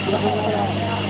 Gracias.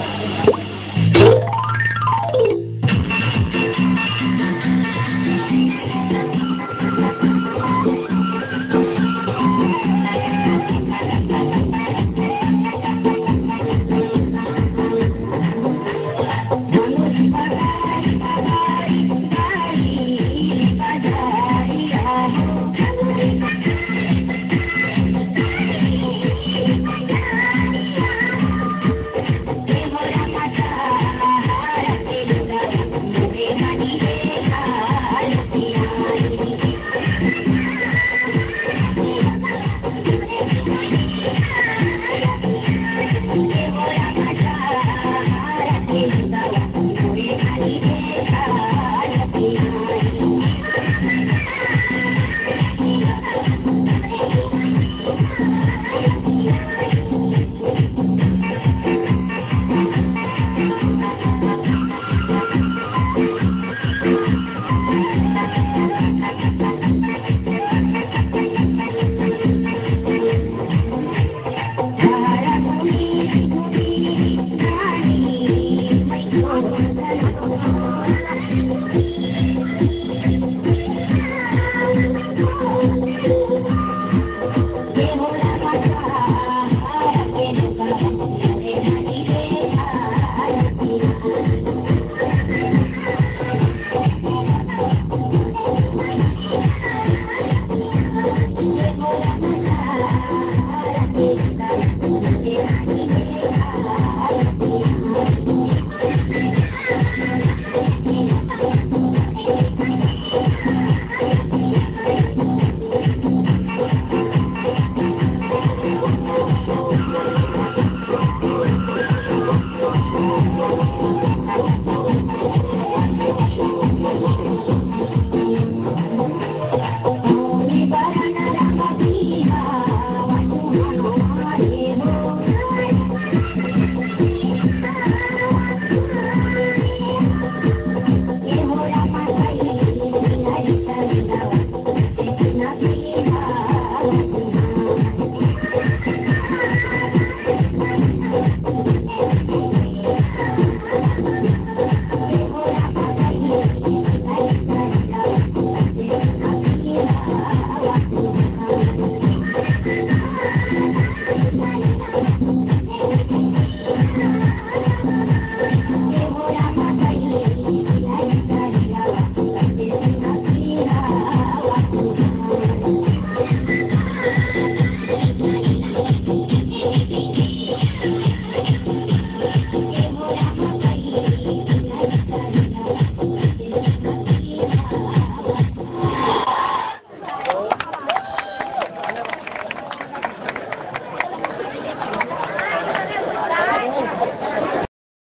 Yeah.